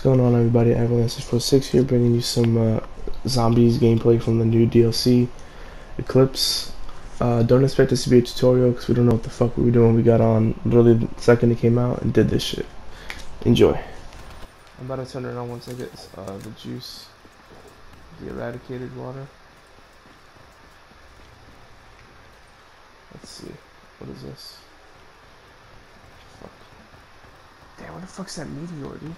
What's going on everybody, Avalanche646 here bringing you some uh, zombies gameplay from the new DLC, Eclipse. Uh, don't expect this to be a tutorial because we don't know what the fuck we were doing. We got on literally the second it came out and did this shit. Enjoy. I'm about to turn it on once I get uh, the juice, the eradicated water. Let's see, what is this? Fuck. Damn, what the fuck's that meteor, dude?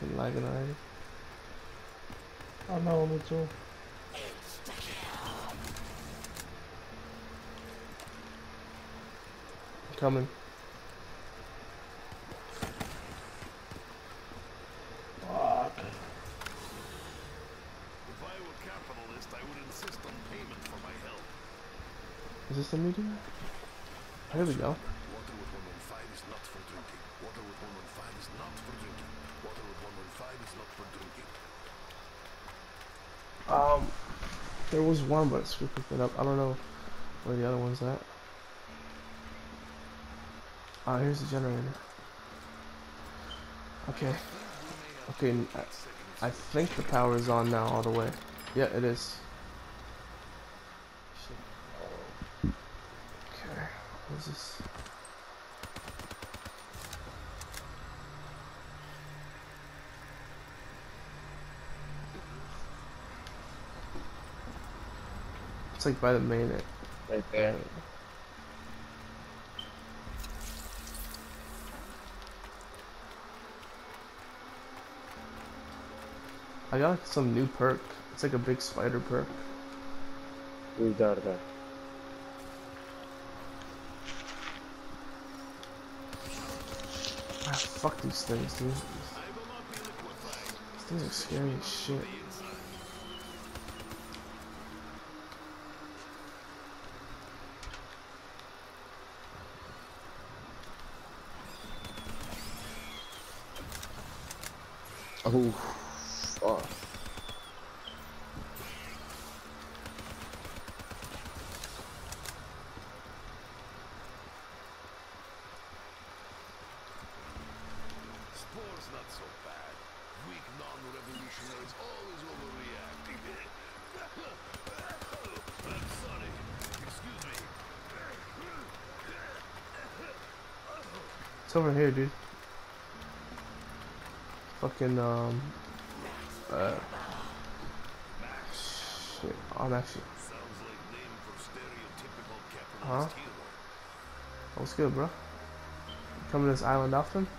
Fucking lagging already. I know, me too. I'm coming. Fuck. If I were capitalist, I would insist on payment for my help. Is this the meteor? Here we go. Water with 115 is not for drinking. Water with 115 is not for drinking. Water with 115 is not for drinking. Um, there was one, but we picked it up. I don't know where the other one's at. Ah, here's the generator. Okay. Okay, I think the power is on now all the way. Yeah, it is. Okay, what is this? It's like by the main. Right there. I got like, some new perk. It's like a big spider perk. We got that. Ah, fuck these things, dude. These things are scary as shit. Oh, fuck. Spore's not so bad. Weak non-revolutionaries always overreacting. I'm sorry. Excuse me. It's over here, dude. Fucking, um. Uh. Shit. I'm actually. Sounds like name for stereotypical Huh? What's good, bro? Coming to this island often?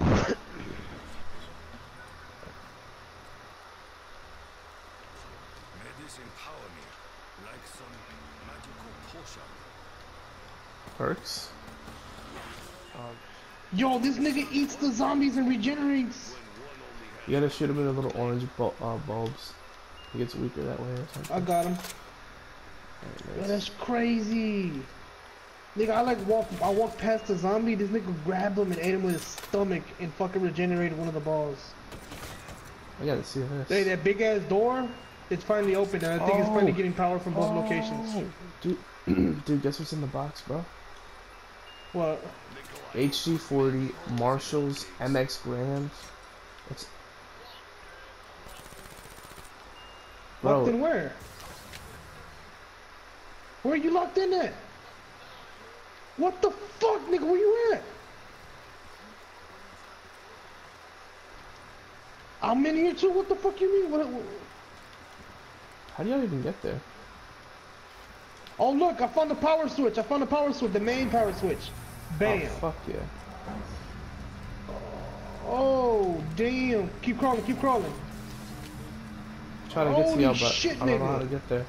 May this empower me, like some magical potion. Perks? Um, Yo, this nigga eats the zombies and regenerates. you gotta shoot him in the little orange bu uh, bulbs. He gets weaker that way or something. I got him. Alright, Yo, that's crazy. Nigga, I like walk. I walked past the zombie. This nigga grabbed him and ate him with his stomach and fucking regenerated one of the balls. I gotta see this. Hey, that big ass door, it's finally open, and I think it's finally Oh. getting power from both locations. Oh, Dude, dude, guess what's in the box, bro? What? HG40, Marshalls, MX Garand. It's Locked in where? Where are you locked in at? What the fuck, nigga? Where you at? I'm in here too. What the fuck you mean? What, what- How do y'all even get there? Oh look, I found the power switch. I found the power switch, the main power switch. Bam. Oh, fuck yeah. Oh, damn. Keep crawling, keep crawling. Trying to get to Holy y'all, but shit, I don't know how nigga. to get there.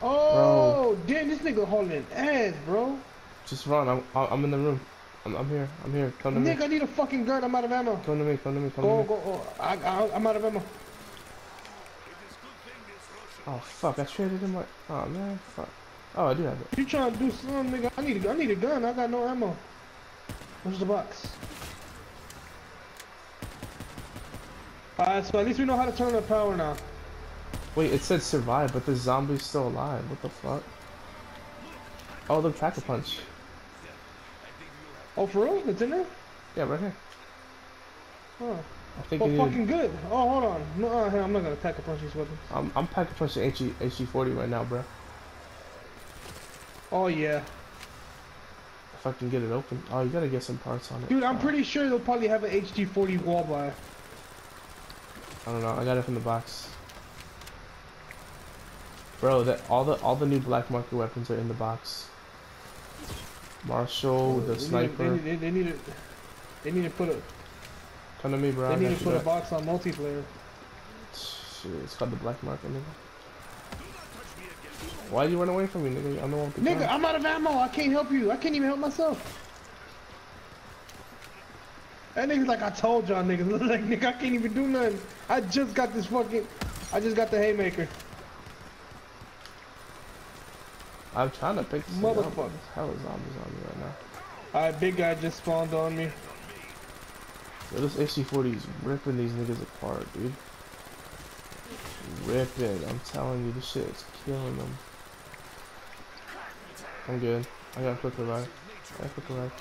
Oh, damn, this nigga hauling ass, bro. Just run. I'm, I'm in the room. I'm, I'm here. I'm here. Come to Nigga, me. I need a fucking gun. I'm out of ammo. Come to me. Come to me. Come Go, to me. go. Oh, I, I, I'm out of ammo. Oh fuck! I traded him my. Oh man, fuck. Oh, I do have it. You trying to do something, nigga? I need a, I need a gun. I got no ammo. Where's the box? Alright, so at least we know how to turn the power now. Wait, it said survive, but the zombie's still alive. What the fuck? Oh, the pack a punch. Oh, for real? It's in there? Yeah, right here. Huh. I think need. fucking good. Oh, hold on. No, uh, I'm not gonna a punch these weapons. I'm I'm pack a punch the HG HG40 right now, bro. Oh, yeah. If I can get it open. Oh, you gotta get some parts on it. Dude, I'm Uh, pretty sure they'll probably have an HG40 wall buy. I don't know. I got it from the box. Bro, that all the all the new black market weapons are in the box. Marshall, the They sniper. they, need, they need to, they need to put a, Come to me, bro. they I need to put a box on multiplayer. Shit, it's called the black market, nigga. Why you run away from me, nigga? I'm the one Nigga. I'm out of ammo. I can't help you. I can't even help myself. That nigga's like, I told y'all niggas. like, nigga, I can't even do nothing. I just got this fucking, I just got the haymaker. I'm trying to pick this. Motherfucker. Hell is zombies on me right now. Alright, big guy just spawned on me. Yo, this HG40 is ripping these niggas apart, dude. Ripping. I'm telling you, this shit is killing them. I'm good. I got a quick revive. I got a quick revive.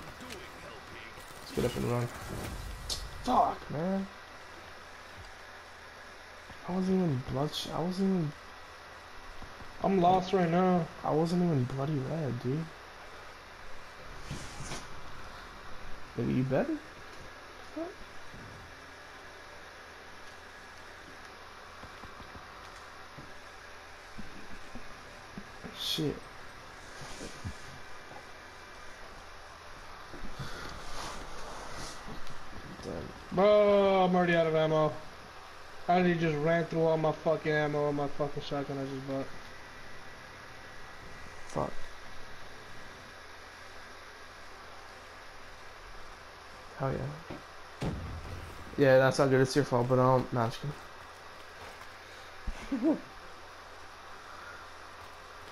Let's get up and run. Fuck, man. I wasn't even bloodshot. I wasn't even. I'm lost right now. I wasn't even bloody red, dude. Maybe you better? What? Shit. Damn. Bro, I'm already out of ammo. I already just ran through all my fucking ammo on my fucking shotgun I just bought. Fuck. Hell yeah. Yeah, that's not good. It's your fault, but um, nah, I'm just kidding.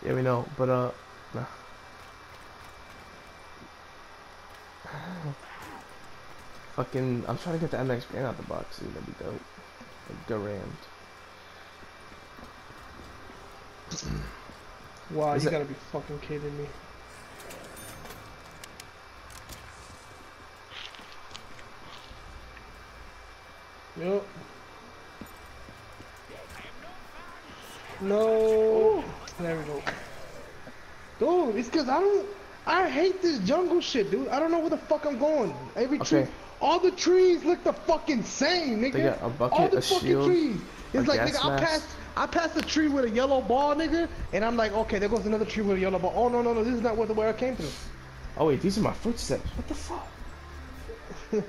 yeah, we know, but uh, nah. Fucking, I'm trying to get the MX Garand out the box, dude. That'd be dope. Like Durand. Wow, Is you it- gotta be fucking kidding me. Yup. No. There we go. Dude, it's cause I don't. I hate this jungle shit, dude. I don't know where the fuck I'm going. Every tree, Okay. all the trees look the fucking same, nigga. They got a bucket, all the a fucking shield, trees. It's like, nigga, I passed, I passed a tree with a yellow ball, nigga, and I'm like, okay, there goes another tree with a yellow ball. Oh no, no, no, this is not where the where I came from. Oh wait, these are my footsteps. What the fuck?